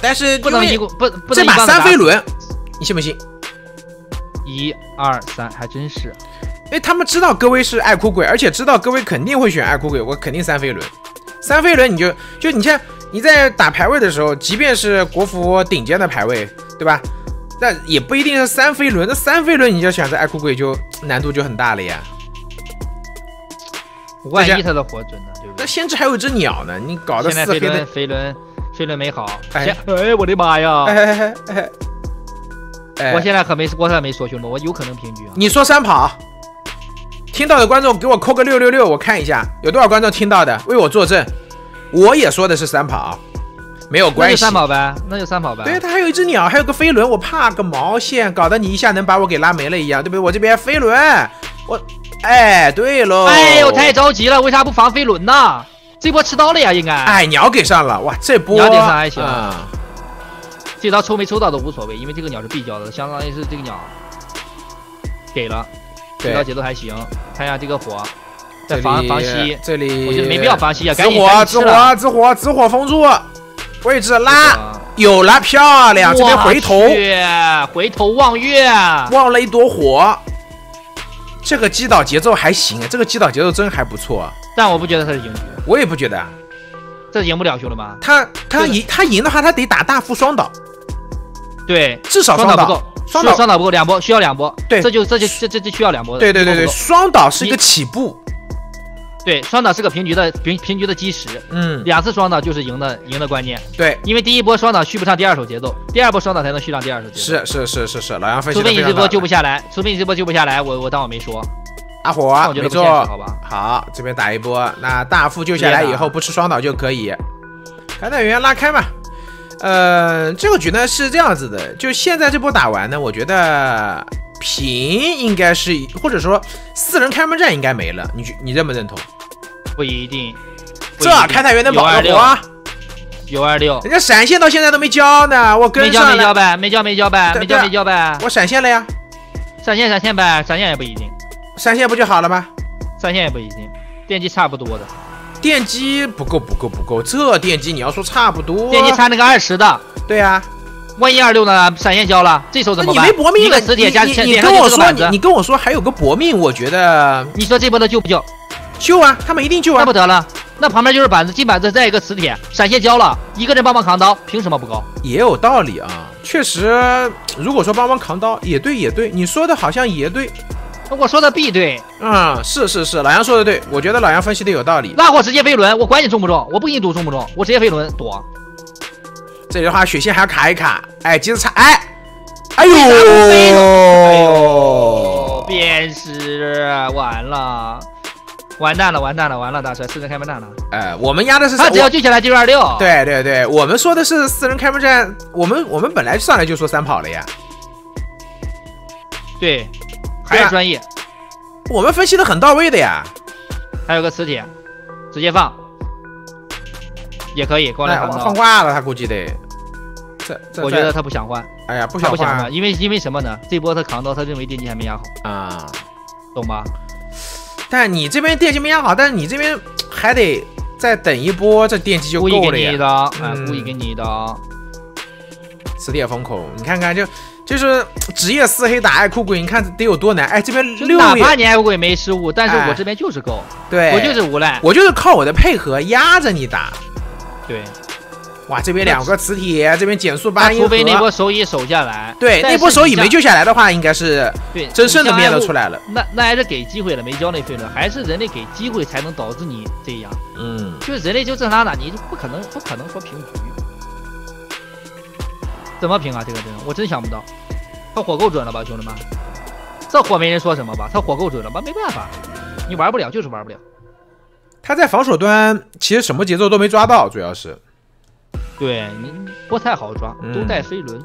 但是不能一共不不这把能一三飞轮，你信不信？一二三，还真是。因为他们知道各位是爱哭鬼，而且知道各位肯定会选爱哭鬼，我肯定三飞轮。三飞轮你就就你像你在打排位的时候，即便是国服顶尖的排位，对吧？那也不一定是三飞轮，那三飞轮你就选择爱哭鬼就难度就很大了呀。万一他的火准呢，对不对那？先知还有一只鸟呢，你搞得现在飞轮四黑的，飞轮飞轮没好，哎先哎我的妈呀！哎哎哎哎哎，我现在可没我可没说兄弟们，我有可能平局啊。你说三跑，听到的观众给我扣个六六六，我看一下有多少观众听到的，为我作证。我也说的是三跑，没有那就关系。三跑呗，那就三跑呗。对，他还有一只鸟，还有个飞轮，我怕个毛线，搞得你一下能把我给拉没了一样，对不对？我这边飞轮，我，哎，对喽，哎呦，太着急了，为啥不防飞轮呢？这波吃到了呀，应该。哎，鸟给上了，哇，这波鸟点上还行啊这招抽没抽到都无所谓，因为这个鸟是必交的，相当于是这个鸟给了，这招对，节奏还行。看一下这个火，这里再防防吸，这里我觉得没必要防吸啊，紫赶紧火，紫赶紧吃了。火，紫火，紫火封住，位置拉，啊有了，漂亮，这边回头。去回头望月，望了一朵火。这个击倒节奏还行，这个击倒节奏真还不错，但我不觉得他是赢局，我也不觉得啊。这赢不了兄弟们。他他赢他赢的话，他得打大副双倒，对，至少双倒双不够，双倒双倒不够，两波需要两波。对这就这就这这这需要两波的。对对对对，双倒是一个起步。对，双倒是个平局的平平局的基石，嗯，两次双倒就是赢的赢的关键。对，因为第一波双倒续不上第二手节奏，第二波双倒才能续上第二手节奏。是是是是是，老杨分析除非你这。波救不下来，除非你这波救不下来，我我当我没说。打火我觉得没错，好错。吧？好，这边打一波，那大副救下来以后不吃双倒就可以。开弹员拉开嘛。呃，这个局呢是这样子的，就现在这波打完呢，我觉得平应该是，或者说四人开门战应该没了，你觉你认不认同？不一定。这一定开弹员能保个活？有二六，人家闪现到现在都没交呢，我没交跟上了，没交呗，没交没交呗，没交没交呗。我闪现了呀，闪现闪现呗，闪现也不一定，闪现不就好了吗？闪现也不一定，电机差不多的，电机不够不够不够，这电机你要说差不多，电机差那个二十的，对啊，万一二六呢？闪现交了，这时候怎么办？你没搏命一了，个磁铁加你点你你跟我说你你跟我说还有个搏命，我觉得。你说这波的救不救？救啊，他们一定救啊。那不，得了，那旁边就是板子，进板子再一个磁铁，闪现交了，一个人帮忙扛刀，凭什么不高？也有道理啊，确实，如果说帮忙扛刀也对也对，你说的好像也对，我说的必对，嗯，是是是，老杨说的对，我觉得老杨分析的有道理。那我直接飞轮，我管你中不中，我不给你赌中不中，我直接飞轮躲。这里的话，血线还要卡一卡，哎，接着插，哎，哎呦，哎呦，便是完了，完蛋了，完蛋了，完了，大帅，四人开门战了，哎，我们压的是他只要我救下来就是二六。，对对对，我们说的是四人开门战，我们我们本来上来就说三跑了呀，对，还是专业，我们分析的很到位的呀。还有个磁铁，直接放，也可以，光哎，来扛换刀。挂了，他估计得。这这，我觉得他不想换，哎呀，不想换不想换，因为因为什么呢？这波他扛刀，他认为电机还没压好，啊。懂吧？但你这边电机没压好，但是你这边还得再等一波，这电机就故意给你一够了呀。刀，哎，嗯故意给你一刀。磁铁封口，你看看就就是职业四黑打爱哭鬼，你看得有多难？哎，这边六就哪怕你爱哭鬼没失误，但是哎我这边就是够，对，我就是无赖。我就是靠我的配合压着你打。对，哇，这边两个磁铁，这边减速八他音除非那。波手椅守下来，对，那波手椅没救下来的话，应该是对真正的面露出来。来了。那那还是给机会了，没交那费了，还是人类给机会才能导致你这样。嗯，就是人类就正常打，你就不可能不可能说平局。怎么平啊？这个真我真想不到，他火够准了吧，兄弟们？这火没人说什么吧？他火够准了吧？没办法，你玩不了就是玩不了。他在防守端其实什么节奏都没抓到，主要是。对你不太好抓，嗯都带飞轮。